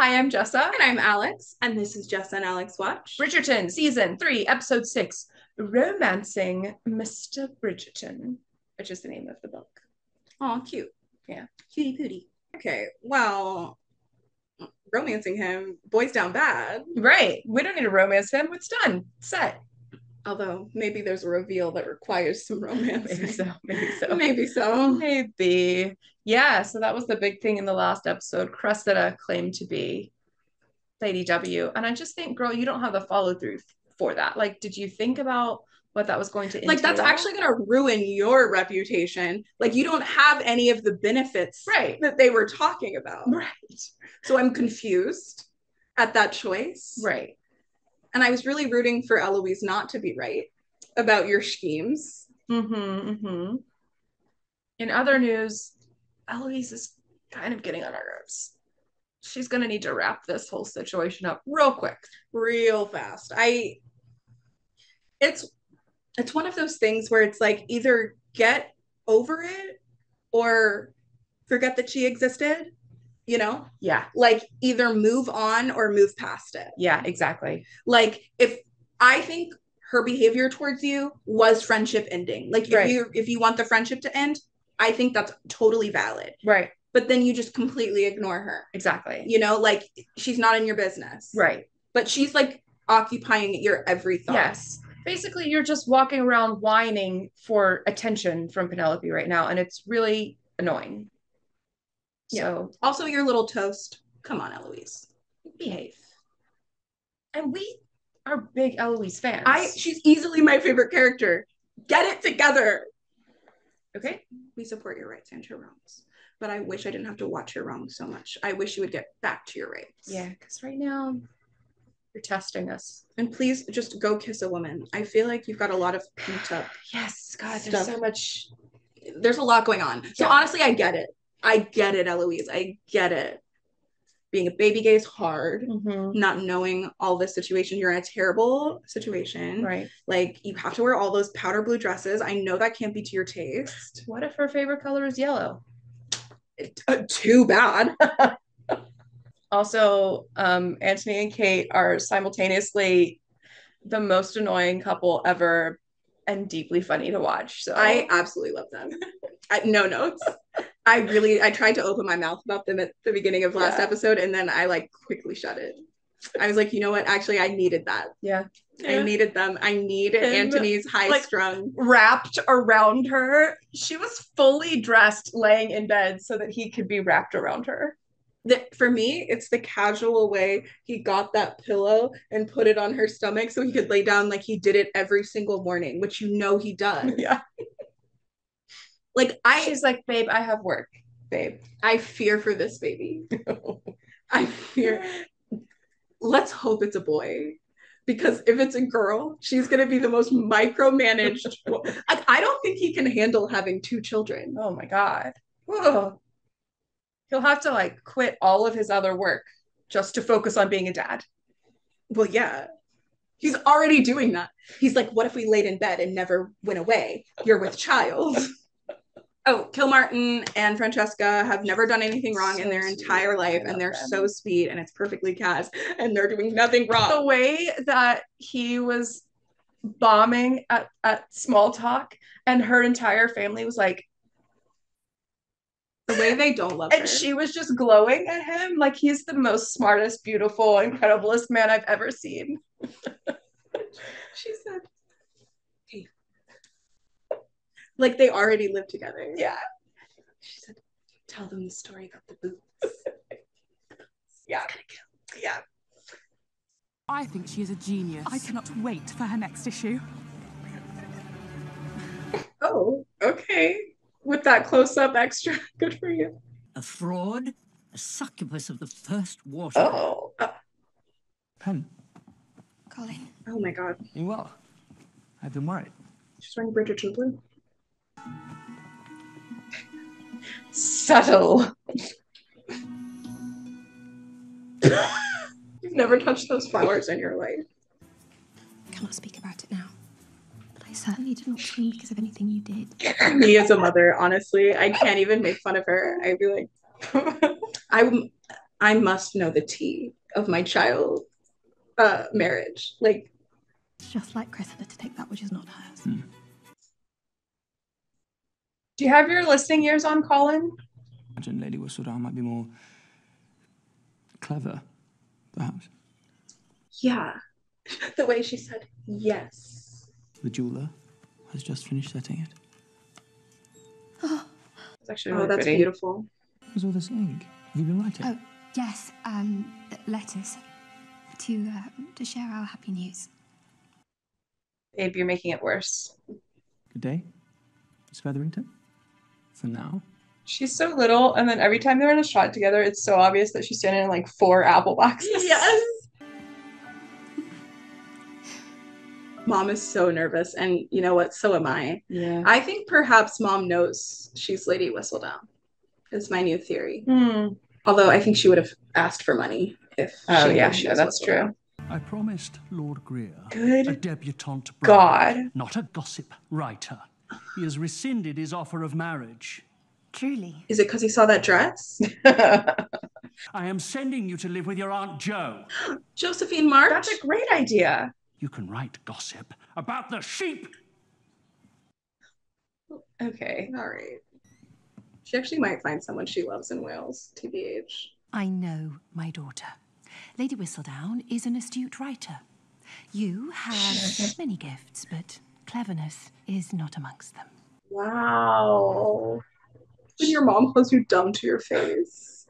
Hi, I'm Jessa. And I'm Alex, and this is Jessa and Alex Watch. Bridgerton, season three, episode six, Romancing Mr. Bridgerton, which is the name of the book. Oh, cute. Yeah. Cutie pootie. Okay, well, romancing him, boys down bad. Right. We don't need to romance him. It's done. Set. Although maybe there's a reveal that requires some romance. Maybe so. Maybe so. Maybe so. Maybe. Yeah. So that was the big thing in the last episode. Cressida claimed to be Lady W. And I just think, girl, you don't have the follow through for that. Like, did you think about what that was going to like that's actually going to ruin your reputation like you don't have any of the benefits right that they were talking about right so i'm confused at that choice right and i was really rooting for eloise not to be right about your schemes. Mm-hmm, mm-hmm. in other news eloise is kind of getting on our nerves. She's going to need to wrap this whole situation up real quick. Real fast. I it's it's one of those things where it's like either get over it or forget that she existed you know? Yeah. Like either move on or move past it. Yeah exactly. Like if i think her behavior towards you was friendship ending like if Right. you if you want the friendship to end i think that's totally valid. Right. But then you just completely ignore her. Exactly. You know like she's not in your business. Right. But she's like occupying your every thought. Yes. Basically you're just walking around whining for attention from penelope right now and it's really annoying Yeah. so Also, your little toast. Come on, Eloise. behave and we are big eloise fans I she's easily my favorite character. Get it together. okay We support your rights and your wrongs. But I wish I didn't have to watch your wrongs so much. I wish you would get back to your rights. yeah because right now you're testing us And please just go kiss a woman. I feel like you've got a lot of pent up. yes god Stuff. there's so much There's a lot going on. So honestly, I get it. I get it, Eloise. I get it. Being a baby gay is hard. Mhm. Not knowing all this situation. You're in a terrible situation. right Like you have to wear all those powder blue dresses. I know that can't be to your taste. what if her favorite color is yellow Uh, too bad. Also, um, Anthony and Kate are simultaneously the most annoying couple ever and deeply funny to watch. So I absolutely love them. I, no notes. I really I tried to open my mouth about them at the beginning of last Yeah. episode and then I like quickly shut it. I was like, you know what? Actually, I needed that. yeah, I needed them. I need Him, Anthony's high like- strung. wrapped around her. She was fully dressed, laying in bed so that he could be wrapped around her. That for me, it's the casual way he got that pillow and put it on her stomach so he could lay down like he did it every single morning, which you know he does. Yeah, Like I she's like, babe, I have work, babe. I fear for this baby. I fear. Let's hope it's a boy. Because if it's a girl, she's going to be the most micromanaged. I, I don't think he can handle having two children. Oh my god. Ugh. He'll have to like quit all of his other work just to focus on being a dad. Well, yeah. He's already doing that. He's like, what if we laid in bed and never went away? You're with child. oh, Kilmartin and Francesca have never done anything wrong in their sweet. entire life, and they're them. so sweet, and it's perfectly cast, and they're doing nothing wrong. the way that he was bombing at, at small talk and her entire family was like The way they don't love her. and she was just glowing at him like he's the most smartest beautiful incrediblest man i've ever seen she said, "Hey, like they already live together." yeah She said, "Tell them the story about the boots." yeah yeah I think she is a genius. I cannot wait for her next issue. Oh, okay. With that close-up extra, good for you. A fraud, a succubus of the first water. oh uh, Pen, Colin. Oh my god, you well? I've been worried. she's wearing Bridgerton blue. subtle You've never touched those flowers in your life. Cannot speak about it now. But I certainly did not scream because of anything you did. Me as a mother, honestly, I can't even make fun of her. I'd be like, I I must know the tea of my child uh marriage. Like It's just like Cressida to take that which is not hers. Do you have your listening years on, Colin? Imagine Lady Whistledown might be more clever, perhaps. yeah. The way she said yes. The jeweler has just finished setting it. It's actually Oh, that's pretty. beautiful. What's all this ink? Have you been writing? Oh, yes, um, letters to uh, to share our happy news. Babe, you're making it worse. Good day, Miss Featherington. For now. She's so little, and then every time they're in a shot together, it's so obvious that she's standing in like four apple boxes. Yes. Mom is so nervous, and you know what? So am I. Yeah. I think perhaps mom knows she's Lady Whistledown. Is my new theory. Hmm. Although I think she would have asked for money if Oh she yeah, knew she yeah, that's true. I promised Lord Greer a Good debutante bride, God. not a gossip writer. He has rescinded his offer of marriage. Truly. Is it because he saw that dress? I am sending you to live with your Aunt Jo. Josephine March? That's a great idea. You can write gossip about the sheep. Okay. All right. She actually might find someone she loves in Wales, TBH. I know my daughter. Lady Whistledown is an astute writer. You have many gifts, but cleverness is not amongst them. Wow. When your mom calls you dumb to your face.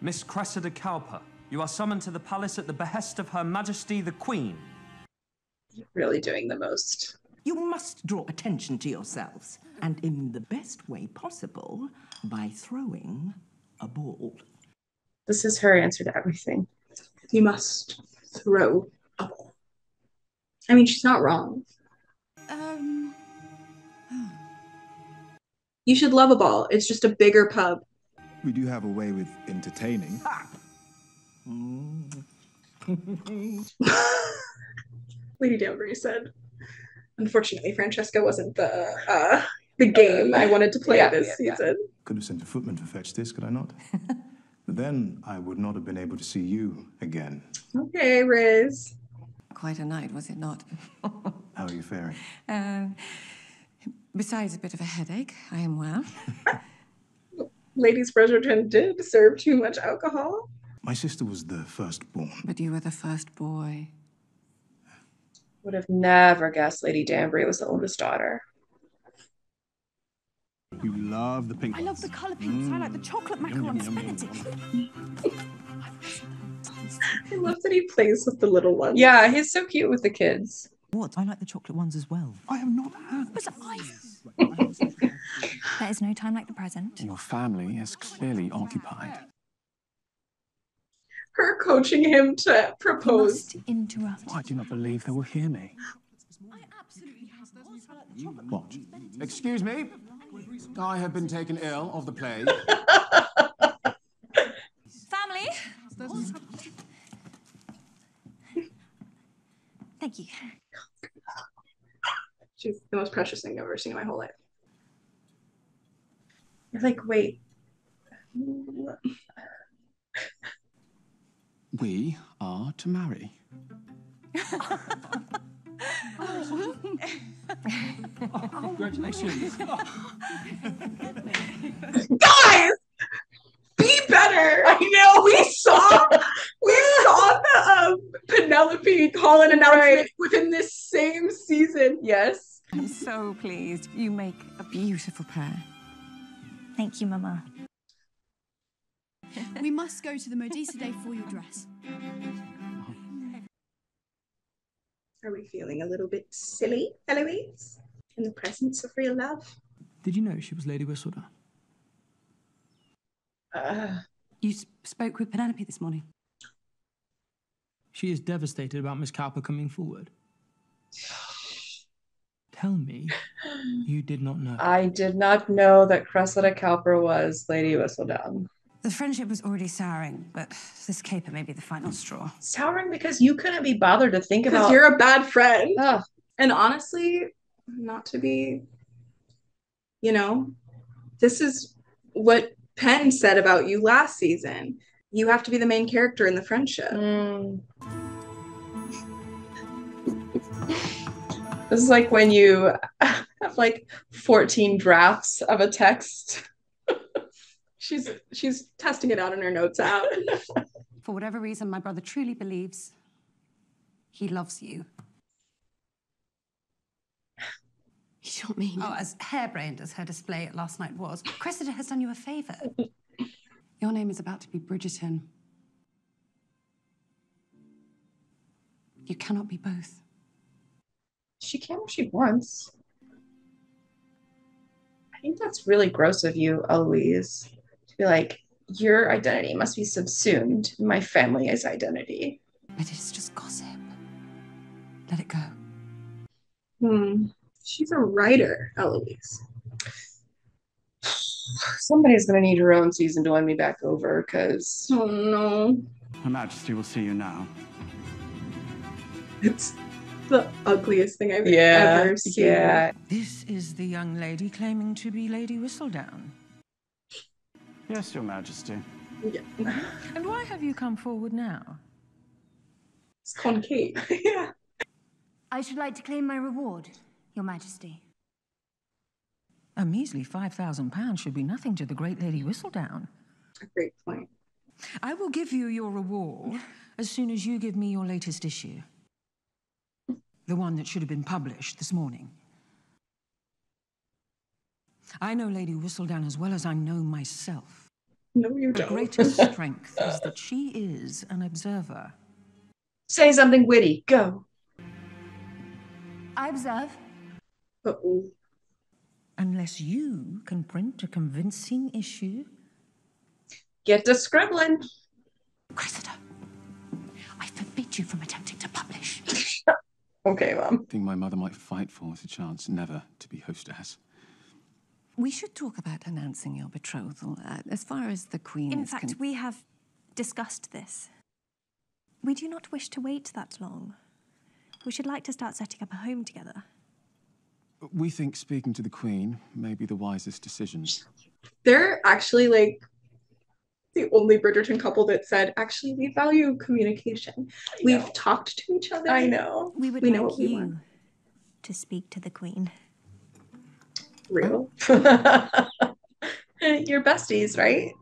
Miss Cressida Cowper, you are summoned to the palace at the behest of Her Majesty the Queen. Really doing the most. You must draw attention to yourselves, and in the best way possible by throwing a ball. This is her answer to everything. You must throw a ball. I mean, she's not wrong. Um, You should love a ball. It's just a bigger pub. We do have a way with entertaining. Lady Danbury said. Unfortunately, Francesca wasn't the uh, the game I wanted to play Yeah, this yeah, yeah. season. Could have sent a footman to fetch this, could I not? but then I would not have been able to see you again. Okay, Riz. Quite a night, was it not? How are you faring? Uh, besides a bit of a headache, I am well. Ladies Bridgerton did serve too much alcohol. My sister was the firstborn. But you were the first boy. Would have never guessed Lady Danbury was the oldest daughter. You love the pink I love the colour pinks. I like the mm. chocolate macarons. Benedict. I love that he plays with the little ones. Yeah, he's so cute with the kids. What? I like the chocolate ones as well. I have not had. But I... There is no time like the present. Your family is clearly occupied. Her coaching him to propose. Interrupt. I do not believe they will hear me. What? Excuse me? I have been taken ill of the plague. Family. Thank you. She's the most precious thing I've ever seen in my whole life. You're like, wait. We are to marry. Congratulations. Guys! Be better! I know we saw we saw the um, Penelope Colin announcement within this same season. Yes. I'm so pleased. You make a beautiful pair. Thank you, Mama. we must go to the Modista Day for your dress. Are we feeling a little bit silly, Eloise? In the presence of real love? Did you know she was Lady Whistledown? Uh, You s- spoke with Penelope this morning. She is devastated about Miss Cowper coming forward. Tell me you did not know. I did not know that Cressida Cowper was Lady Whistledown. The friendship was already souring, but this caper may be the final straw. Souring because you couldn't be bothered to think Because about. you're a bad friend. Ugh. And honestly, not to be, you know, this is what Pen said about you last season. You have to be the main character in the friendship. Mm. This is like when you have like 14 drafts of a text. She's she's testing it out in her notes out. For whatever reason, my brother truly believes he loves you. You don't mean. Oh, as harebrained as her display at last night was, Cressida has done you a favour. Your name is about to be Bridgerton. You cannot be both. She can if she wants. I think that's really gross of you, Eloise. To be like, your identity must be subsumed in my family's identity. But it is just gossip. Let it go. Hmm. She's a writer, Eloise. Somebody's gonna need her own season to win me back over, because Oh no. Her Majesty will see you now. It's the ugliest thing I've Yeah, ever seen. yeah. This is the young lady claiming to be Lady Whistledown. Yes, Your Majesty. Yeah. And why have you come forward now? It's concave. yeah. I should like to claim my reward, Your Majesty. A measly £5,000 should be nothing to the great Lady Whistledown. A great point. I will give you your reward as soon as you give me your latest issue. The one that should have been published this morning. I know Lady Whistledown as well as I know myself. No, you Her don't. greatest strength is that she is an observer. Say something witty. Go. I observe. Uh-oh. Unless you can print a convincing issue. Get to scribbling. Cressida, I forbid you from attempting to publish. Okay, Mom. thing my mother might fight for is a chance never to be hostess. We should talk about announcing your betrothal. Uh, as far as the Queen is In is fact, we have discussed this. We do not wish to wait that long. We should like to start setting up a home together. We think speaking to the Queen may be the wisest decision. They're actually like the only Bridgerton couple that said, actually, we value communication. We've talked to each other. I know. We would We know like what we you want. to speak to the Queen. Real. Oh. You're besties, right?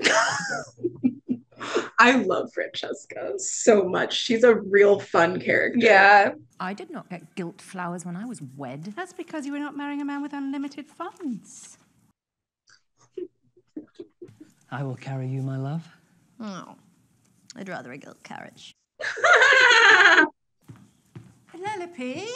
I love Francesca so much. She's a real fun character. Yeah. I did not get gilt flowers when I was wed. That's because you were not marrying a man with unlimited funds. I will carry you, my love. Oh, I'd rather a gilt carriage. Penelope?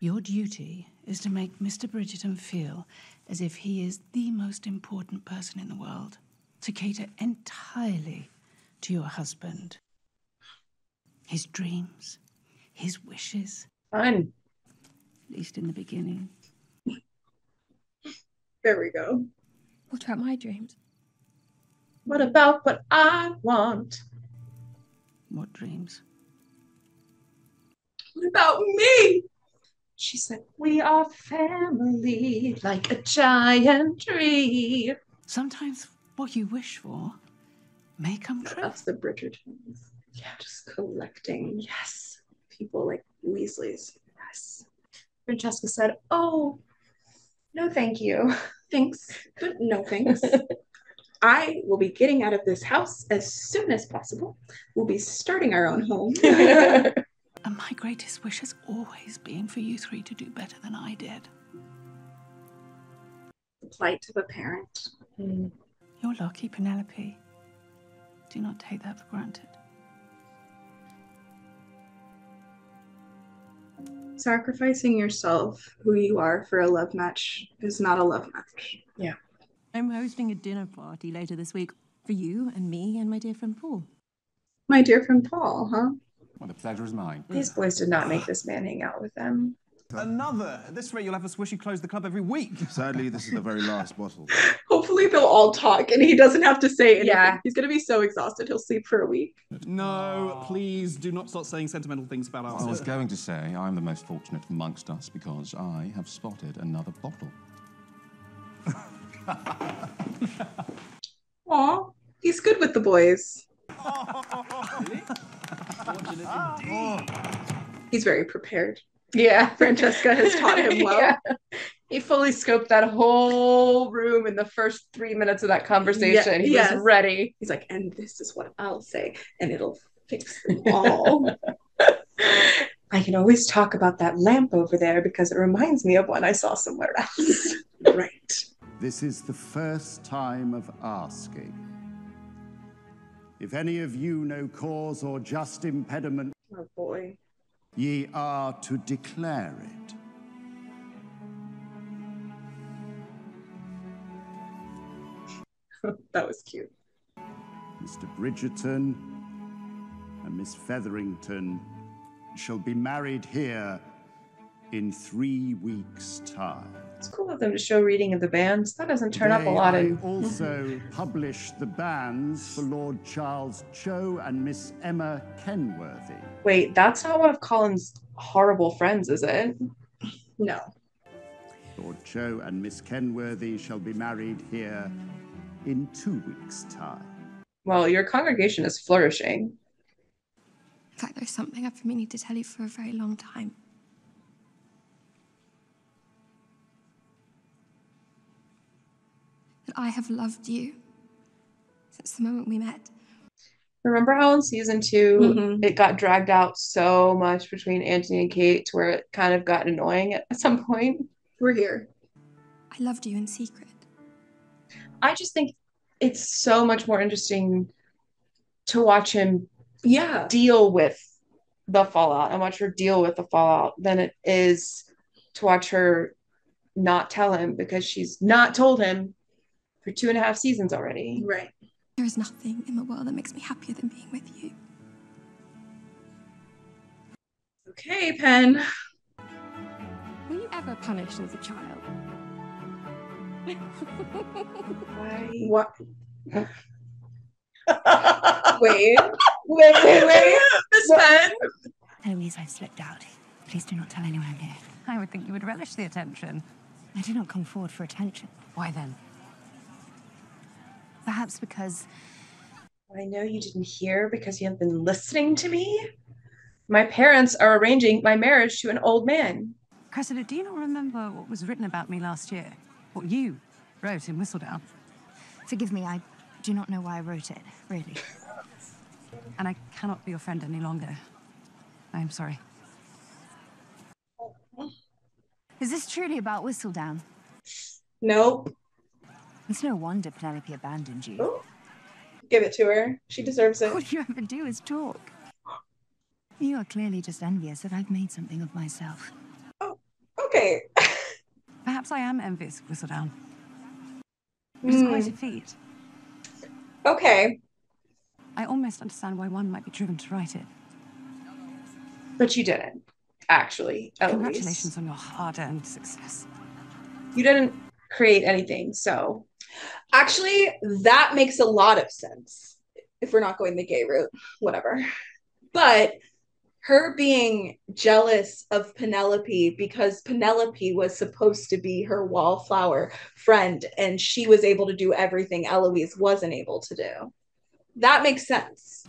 Your duty is to make Mr. Bridgerton feel as if he is the most important person in the world, to cater entirely to your husband. His dreams, his wishes, Fun. at least in the beginning. There we go. What about my dreams? What about what I want? What dreams? What about me? She said, We are family, like a giant tree. Sometimes what you wish for may come true. That's the Bridgertons. Yeah, just collecting Yes. people like Weasleys. Yes. Francesca said, Oh, no, thank you. Thanks, but no thanks. I will be getting out of this house as soon as possible. We'll be starting our own home. And my greatest wish has always been for you three to do better than I did. the plight of a parent. Hmm. You're lucky, Penelope. Do not take that for granted. Sacrificing yourself, who you are, for a love match is not a love match. I'm hosting a dinner party later this week for you and me and my dear friend Paul. My dear friend Paul, huh? Well, the pleasure is mine. These boys did not make this man hang out with them. Another? At this rate, you'll have us wish you closed the club every week. Sadly, this is the very last bottle. Hopefully they'll all talk and he doesn't have to say anything. Yeah. He's gonna be so exhausted he'll sleep for a week. No, please do not start saying sentimental things about us. I was going to say I'm the most fortunate amongst us because I have spotted another bottle. Aw, he's good with the boys. He's very prepared. Yeah. Francesca has taught him well. Yeah. He fully scoped that whole room in the first three minutes of that conversation. he yes. was ready. He's like, and this is what I'll say, and it'll fix them all. I can always talk about that lamp over there because it reminds me of one I saw somewhere else. right. This is the first time of asking. If any of you know cause or just impediment, Oh boy. ye are to declare it. that was cute. Mr. Bridgerton and Miss Featherington shall be married here in three weeks' time. It's cool of them to show reading of the banns. That doesn't turn up a lot I in. also published the banns for Lord Charles Cho and Miss Emma Kenworthy. Wait, that's not one of Colin's horrible friends, is it? No. Lord Cho and Miss Kenworthy shall be married here in two weeks' time. Well, your congregation is flourishing. In fact, there's something I've been meaning to tell you for a very long time. I have loved you since the moment we met. Remember how in season 2 Mhm. it got dragged out so much between Anthony and Kate to where it kind of got annoying at some point? We're here. I loved you in secret. I just think it's so much more interesting to watch him Yeah. deal with the fallout and watch her deal with the fallout than it is to watch her not tell him because she's not told him for two and a half seasons already. Right. There is nothing in the world that makes me happier than being with you. Okay, Pen. Were you ever punished as a child? Why? What? wait. Wait, wait, wait. Miss Pen. Eloise, I've slipped out. Please do not tell anyone I'm here. I would think you would relish the attention. I do not come forward for attention. Why then? Perhaps because I know you didn't hear because you haven't been listening to me. My parents are arranging my marriage to an old man. Cressida, do you not remember what was written about me last year? What you wrote in Whistledown? Forgive me, I do not know why I wrote it, really. And I cannot be your friend any longer. I am sorry. Is this truly about Whistledown? Nope. It's no wonder Penelope abandoned you. Oh. Give it to her. She deserves it. All you ever do is talk. You are clearly just envious that I've made something of myself. Oh, Okay. Perhaps I am envious of Whistledown. It is quite a hmm. feat. Okay. I almost understand why one might be driven to write it. But you didn't, actually. Congratulations on your hard-earned success. You didn't create anything, so Actually, that makes a lot of sense if we're not going the gay route, whatever. But her being jealous of Penelope because Penelope was supposed to be her wallflower friend and she was able to do everything Eloise wasn't able to do. That makes sense.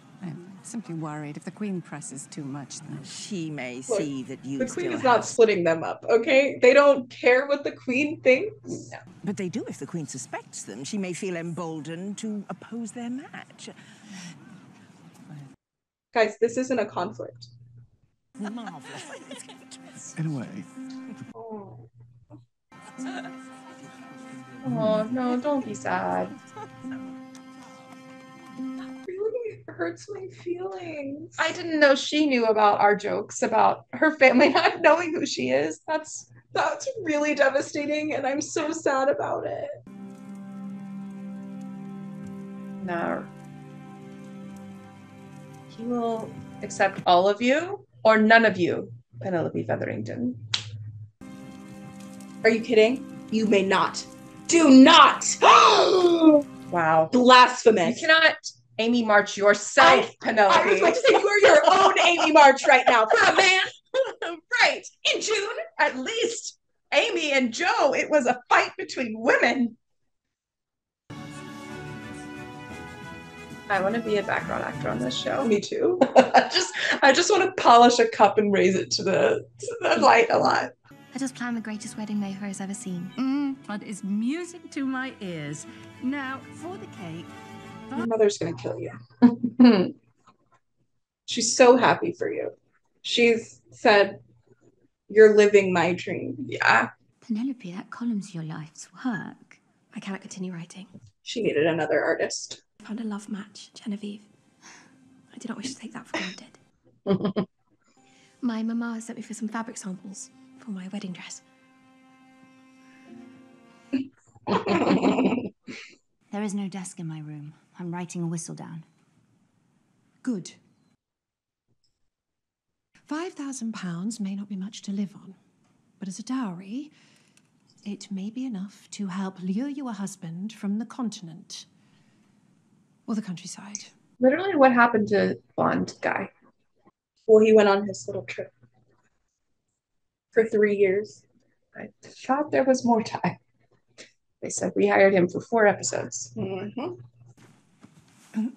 I'm simply worried if the Queen presses too much, then she may Look, see that you The queen still is not have- splitting them up, okay? They don't care what the queen thinks. But they do if the Queen suspects them. She may feel emboldened to oppose their match. Guys, this isn't a conflict. Marvelous. In a way. oh, oh no, don't be sad. hurts my feelings. I didn't know she knew about our jokes about her family not knowing who she is. That's That's really devastating, and I'm so sad about it. no. He will accept all of you or none of you, Penelope Featherington. Are you kidding? You may not. Do not. wow. Blasphemous. You cannot Amy March yourself, Penelope. I was about to say you are your own Amy March right now. Come on, man. right. In June, at least Amy and Jo, it was a fight between women. I want to be a background actor on this show. Me too. I just I just want to polish a cup and raise it to the, to the light a lot. Let us plan the greatest wedding Mayfair has ever seen. Mm, that is music to my ears. Now, for the cake. Your mother's gonna kill you. She's so happy for you. She's said, You're living my dream. Yeah. Penelope, that column's your life's work. I cannot continue writing. She needed another artist. I Found a love match, Genevieve. I did not wish to take that for granted. my mama sent me for some fabric samples for my wedding dress. There is no desk in my room. I'm writing a Whistledown. Good. £5,000 may not be much to live on, but as a dowry, it may be enough to help lure you a husband from the continent or the countryside. Literally, what happened to Bond guy? Well, he went on his little trip for three years. I thought there was more time. They said we hired him for four episodes. Mm-hmm. Are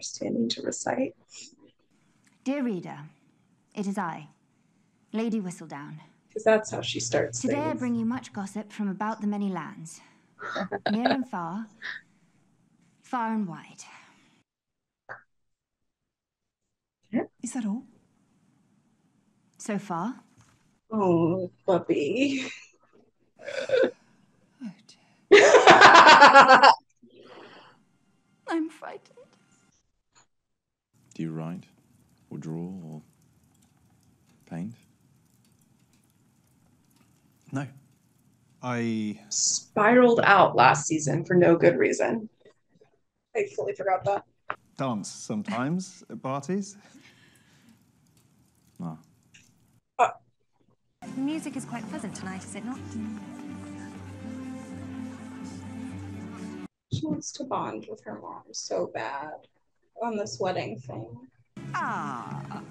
standing to recite. Dear reader, it is I, Lady Whistledown. Because that's how she starts Today I bring you much gossip from about the many lands, near and far, far and wide. Is that all? So far, Oh, puppy. I'm frightened. Do you write, or draw, or paint? No. I Spiraled out last season for no good reason. I fully forgot that. dance sometimes at parties. Ah. The music is quite pleasant tonight, is it not? Wants to bond with her mom so bad on this wedding thing. Ah,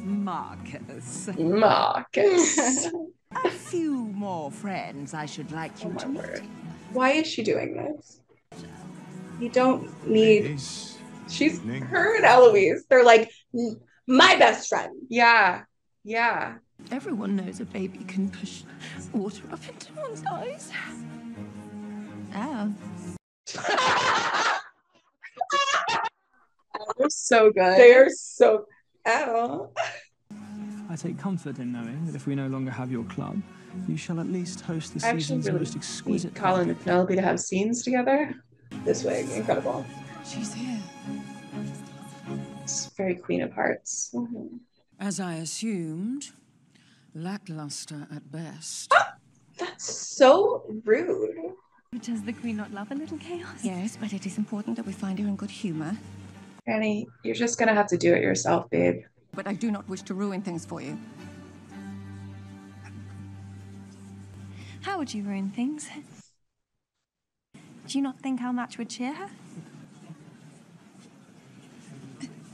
Marcus. Marcus. A few more friends I should like you to meet. Why is she doing this? You don't need. She's her and Eloise. They're like my best friend. Yeah. Yeah. Everyone knows a baby can push water up into one's eyes. Oh. They're so good. They are so. Oh. I take comfort in knowing that if we no longer have your club, you shall at least host the I actually season's really most exquisite. need Colin and Penelope to have scenes together. This way, incredible. She's here. It's very Queen of Hearts. Mm-hmm. As I assumed, lackluster at best. That's so rude. Does the Queen not love a little chaos? Yes, but it is important that we find her in good humour. Annie, you're just gonna have to do it yourself, babe. But I do not wish to ruin things for you. How would you ruin things? Do you not think our match would cheer her?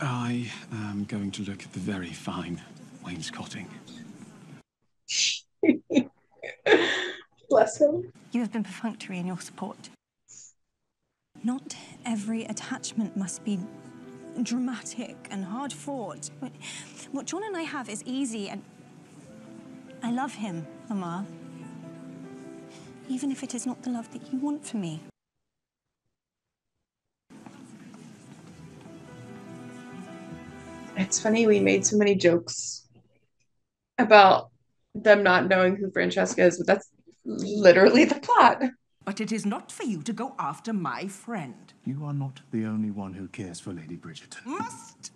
I am going to look at the very fine wainscoting. Bless him. You have been perfunctory in your support. Not every attachment must be dramatic and hard fought. What- What John and I have is easy, and I love him, Mama. Even if it is not the love that you want for me. It's funny we made so many jokes about them not knowing who Francesca is, but that's literally the plot. But it is not for you to go after my friend. You are not the only one who cares for Lady Bridgerton. Must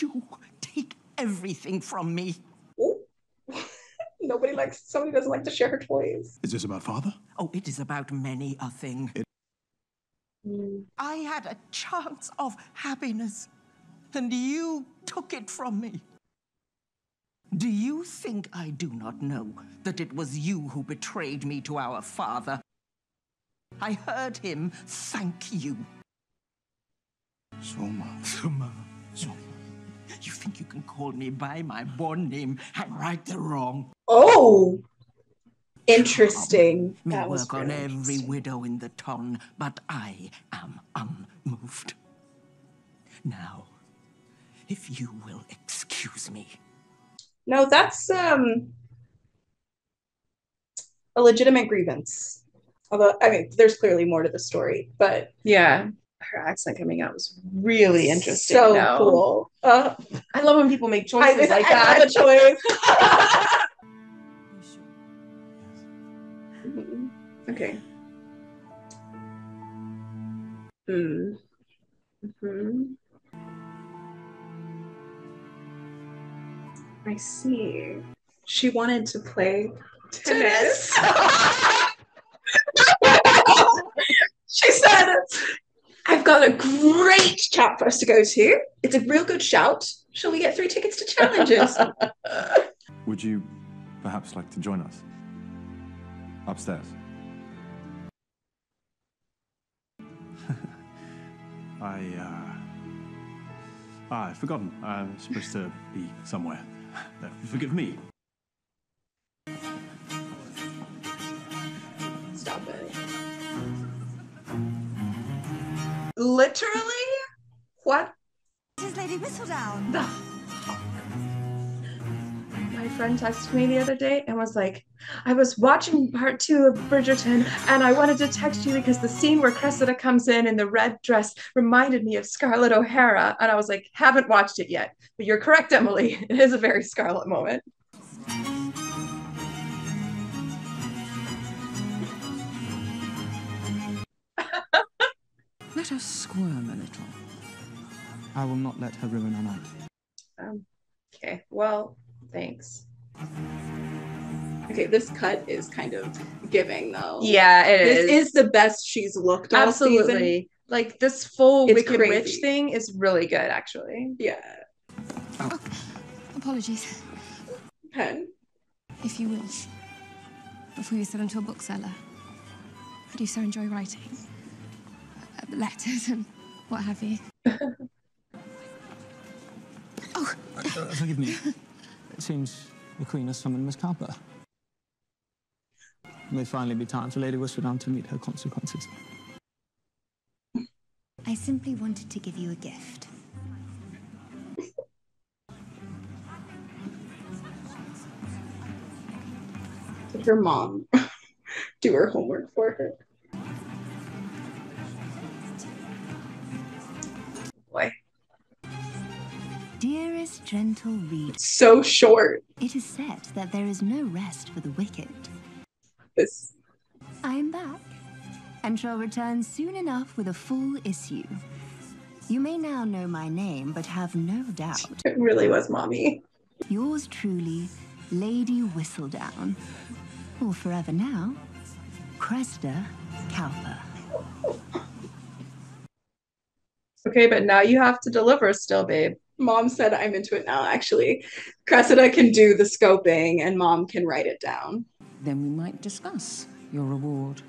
you take everything from me? Nobody likes. Somebody doesn't like to share her toys. Is this about father? Oh, it is about many a thing. I had a chance of happiness, and you took it from me. Do you think I do not know that it was you who betrayed me to our father? I heard him thank you. Soma. Soma. Soma. You think you can call me by my born name and right the wrong? Oh, interesting. Me That was work on every widow in the ton, but I am unmoved. Now, if you will excuse me. No, that's um a legitimate grievance. Although, I mean, there's clearly more to the story, but Yeah. Her accent coming out was really interesting. So though. cool. Uh, I love when people make choices I- like I that. love a choice. Mhm. Okay. Hmm. hmm I see. She wanted to play tennis. she said, I've got a great chat for us to go to. It's a real good shout. Shall we get three tickets to Challengers? Would you perhaps like to join us? Upstairs. I, uh. Ah, I've forgotten. I'm supposed to be somewhere. Forgive me. Stop it. Literally? What? This is Lady Whistledown. My friend texted me the other day and was like, I was watching part two of Bridgerton and I wanted to text you because the scene where Cressida comes in in the red dress reminded me of Scarlett O'Hara. And I was like, haven't watched it yet. But you're correct, Emily. It is a very Scarlett moment. Let her squirm a little. I will not let her ruin our night. Um, okay, well, thanks. Okay, this cut is kind of giving though. Yeah, it this is. is the best she's looked all Absolutely. season. Like this full It's Wicked Witch thing is really good, actually. Yeah. Apologies. Pen. If you wish. Before you sell them to a bookseller. I do you so enjoy writing. Uh, letters and what have you. Uh, forgive me. It seems the Queen has summoned Miss Cowper. It may finally be time for Lady Whistledown to meet her consequences. I simply wanted to give you a gift. Did her mom do her homework for her? Dearest gentle reader. So short. It is said that there is no rest for the wicked. This. I am back and shall return soon enough with a full issue. You may now know my name, but have no doubt. It really was mommy. Yours truly, Lady Whistledown. Or forever now, Cressida Cowper. Okay, but now you have to deliver still, babe. Mom said I'm into it now, actually. Cressida can do the scoping and mom can write it down. Then we might discuss your reward.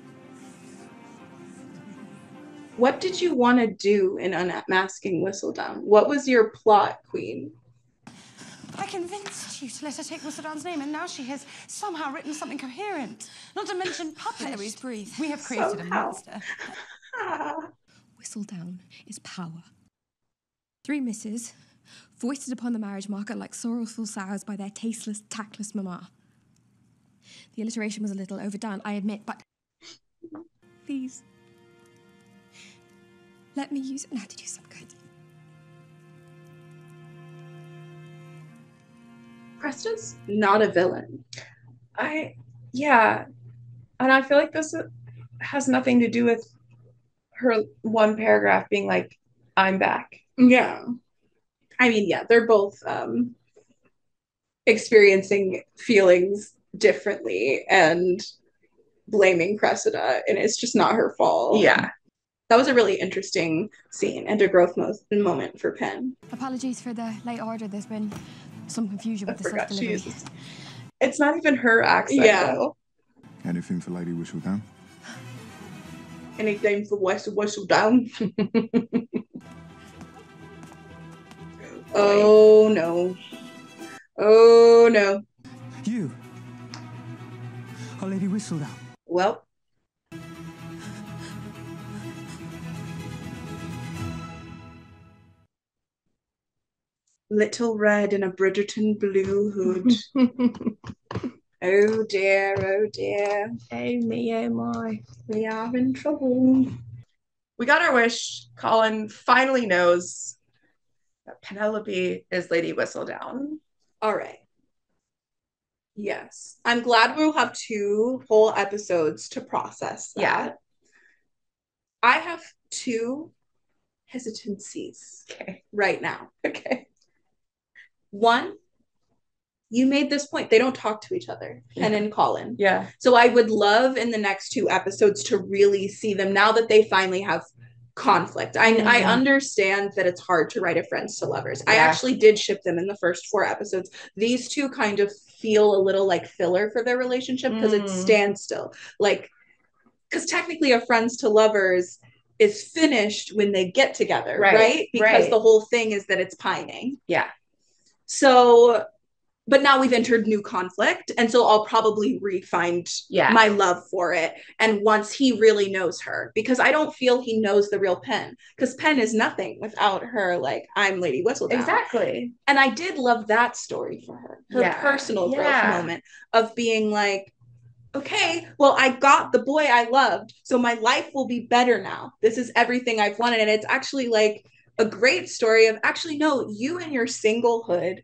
What did you want to do in Unmasking Whistledown? What was your plot, Queen? I convinced you to let her take Whistledown's name, and now she has somehow written something coherent. Not to mention published. Breathe. We have created a Somehow. monster. Ah. Whistledown is power. Three misses, foisted upon the marriage market like sorrowful sows by their tasteless, tactless mamma. The alliteration was a little overdone, I admit, but please, let me use it now to do some good. Cressida's not a villain. I, yeah. And I feel like this has nothing to do with her one paragraph being like, I'm back. Yeah. I mean, yeah, they're both um, experiencing feelings differently and blaming Cressida, and it's just not her fault. Yeah. That was a really interesting scene and a growth mo- moment for Pen. Apologies for the late order. There's been Some confusion I with the forgot self she delivery. It's not even her accent. Yeah. though. Anything for Lady Whistledown? Anything for Whistle Whistle Down. oh no. Oh no. You are Lady whistled out. Well. Little red in a Bridgerton blue hood. oh dear, oh dear. Hey, me, oh my. We are in trouble. We got our wish. Colin finally knows that Penelope is Lady Whistledown. All right. Yes. I'm glad we'll have two whole episodes to process that. Yeah. I have two hesitancies Okay. right now. Okay. One, you made this point. They don't talk to each other, Pen and in Colin. Yeah. So I would love in the next two episodes to really see them now that they finally have conflict. I I Mhm. understand that it's hard to write a friends to lovers. I actually did ship them in the first four episodes. These two kind of feel a little like filler for their relationship because it's Mm. standstill. Like because technically a friends to lovers is finished when they get together, Right, right? Because right. the whole thing is that it's pining. Yeah. So, but now we've entered new conflict. And so I'll probably re-find Yeah. my love for it. And once he really knows her, because I don't feel he knows the real Pen, because Pen is nothing without her, like, I'm Lady Whistledown. Exactly. And I did love that story for her, her Yeah, personal growth moment of being like, okay, well, I got the boy I loved, so my life will be better now. This is everything I've wanted. And it's actually like a great story of actually, no, you and your singlehood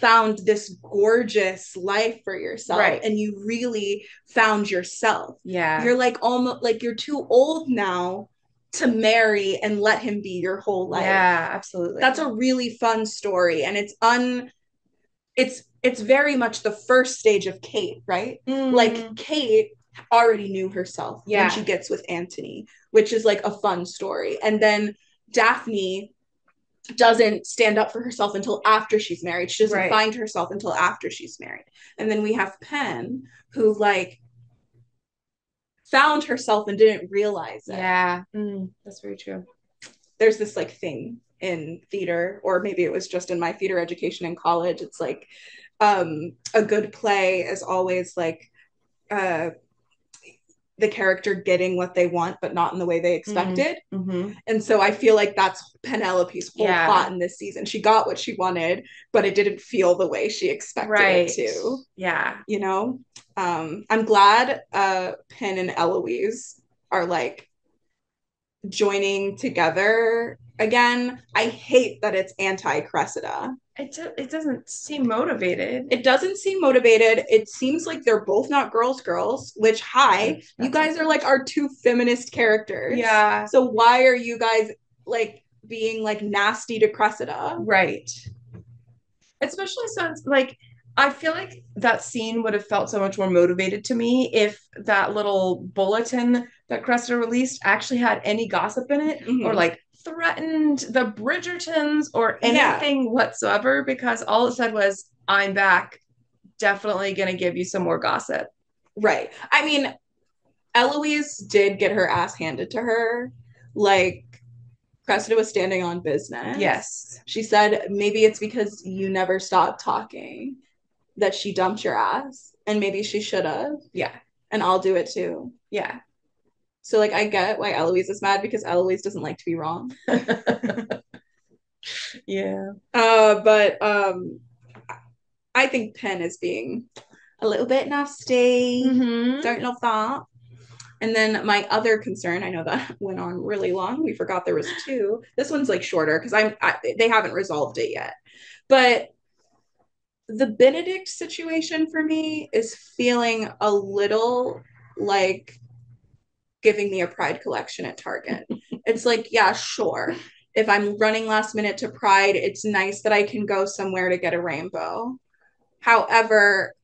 found this gorgeous life for yourself Right. and you really found yourself. Yeah. You're like almost like you're too old now to marry and let him be your whole life Yeah, absolutely. that's a really fun story and it's un it's it's very much the first stage of kate right mm-hmm. like kate already knew herself. Yeah. when she gets with anthony which is like a fun story and then daphne doesn't stand up for herself until after she's married she doesn't Right. find herself until after she's married and then we have pen who like found herself and didn't realize it Yeah. Mm, that's very true. there's this like thing in theater or maybe it was just in my theater education in college it's like um a good play is always like uh the character getting what they want but not in the way they expected Mm-hmm. and so i feel like that's penelope's whole Yeah. plot in this season she got what she wanted but it didn't feel the way she expected Right. it to Yeah. you know um i'm glad uh pen and eloise are like joining together again i hate that it's anti-cressida It, do- it doesn't seem motivated. it doesn't seem motivated it seems like they're both not girls girls which hi you guys are like our two feminist characters Yeah. so why are you guys like being like nasty to cressida Right. Especially since, like, I feel like that scene would have felt so much more motivated to me if that little bulletin that Cressida released actually had any gossip in it Mhm. or like threatened the Bridgertons or Yeah. anything whatsoever because all it said was, I'm back. Definitely going to give you some more gossip. Right. I mean, Eloise did get her ass handed to her. Like, Cressida was standing on business. Yes. She said maybe it's because you never stopped talking that she dumped your ass. And maybe she should have. Yeah. And I'll do it too. Yeah. So, like, I get why Eloise is mad because Eloise doesn't like to be wrong. Yeah. Uh, but um, I think Pen is being a little bit nasty. Mhm. Don't love that. And then my other concern, I know that went on really long. We forgot there was two. This one's like shorter because I'm I, they haven't resolved it yet. But the Benedict situation for me is feeling a little like giving me a pride collection at Target. it's like, yeah, sure. If I'm running last minute to Pride, it's nice that I can go somewhere to get a rainbow. However,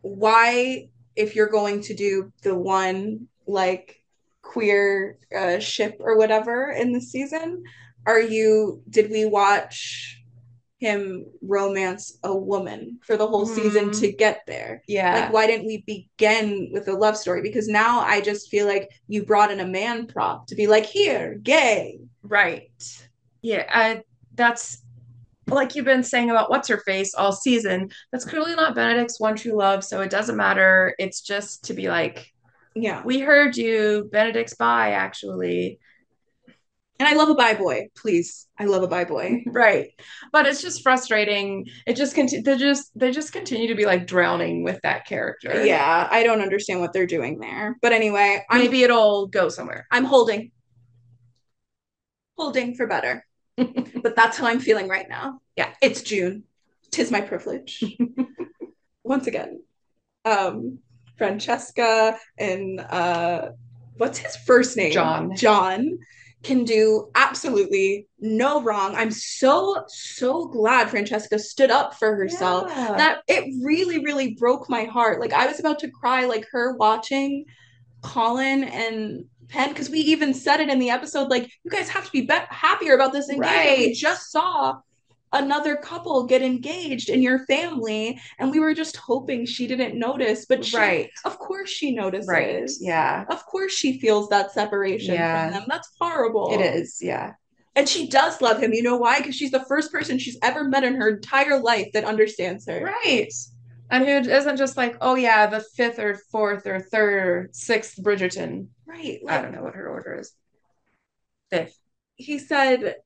why, if you're going to do the one like queer uh, ship or whatever in the season, are you, did we watch him romance a woman for the whole season Mhm. to get there. Yeah. Like, why didn't we begin with a love story? Because now I just feel like you brought in a man prop to be like, here, gay. Right. Yeah, I, that's like you've been saying about what's her face all season. That's clearly not Benedict's one true love, so it doesn't matter. It's just to be like, Yeah. we heard you, Benedict's bi, actually. And I love a bi boy. Please. I love a bi boy. Right. But it's just frustrating. It just continue they just they just continue to be like drowning with that character. Yeah, I don't understand what they're doing there. But anyway, I'm, Maybe it'll go somewhere. I'm holding. Holding for better. but that's how I'm feeling right now. Yeah. It's June. Tis my privilege. Once again. Um Francesca and uh what's his first name? John. John can do absolutely no wrong. I'm so so glad Francesca stood up for herself. Yeah. That it really really broke my heart. Like I was about to cry like her watching Colin and Pen because we even said it in the episode like you guys have to be, be- happier about this engagement. We just saw another couple get engaged in your family and we were just hoping she didn't notice but she, Right. of course she notices Right. Yeah. of course she feels that separation Yeah. from them that's horrible It is. Yeah. and she does love him you know why because she's the first person she's ever met in her entire life that understands her Right. And who isn't just like, oh yeah, the fifth or fourth or third or sixth Bridgerton. right I don't know what her order is. Fifth. he said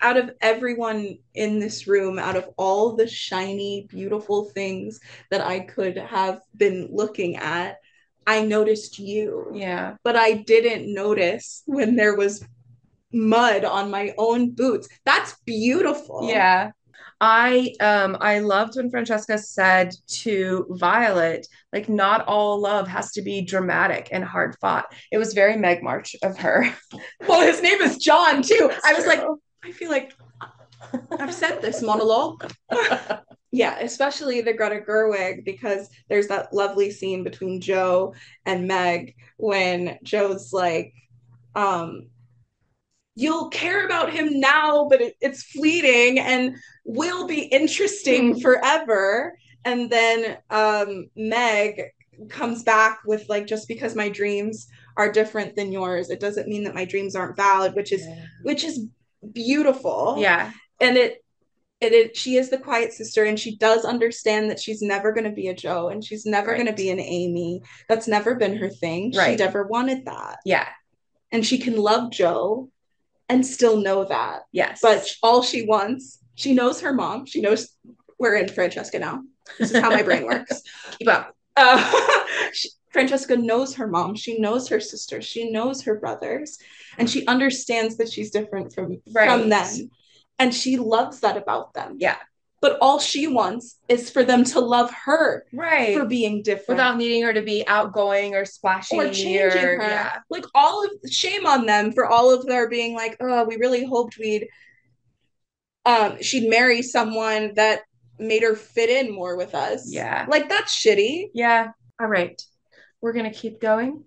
out of everyone in this room out of all the shiny beautiful things that i could have been looking at i noticed you Yeah. but i didn't notice when there was mud on my own boots that's beautiful Yeah. I um I loved when Francesca said to Violet, like not all love has to be dramatic and hard fought. It was very Meg March of her. well his name is john too i was like i feel like i've said this monologue. Yeah especially the greta gerwig because there's that lovely scene between jo and meg when jo's like um you'll care about him now but it, it's fleeting and will be interesting forever. And then um meg comes back with like just because my dreams are different than yours it doesn't mean that my dreams aren't valid which is which is beautiful Yeah. and it it, it she is the quiet sister and she does understand that she's never going to be a jo and she's never Right. going to be an amy that's never been her thing she never wanted that Yeah. and she can love jo and still know that Yes. but all she wants she knows her mom she knows we're in francesca now this is how my brain works keep up. uh, she, Francesca knows her mom. She knows her sister. She knows her brothers, and she understands that she's different from Right. from them, and she loves that about them. Yeah. But all she wants is for them to love her Right. for being different Without needing her to be outgoing or splashy or changing her. yeah. Like all of shame on them for all of their being like, oh, we really hoped we'd um she'd marry someone that made her fit in more with us. Yeah. Like that's shitty. Yeah. All right. We're going to keep going.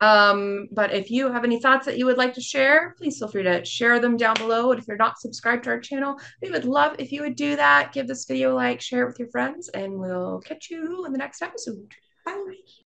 Um, but if you have any thoughts that you would like to share, please feel free to share them down below. And if you're not subscribed to our channel, we would love if you would do that. Give this video a like, share it with your friends, and we'll catch you in the next episode. Bye.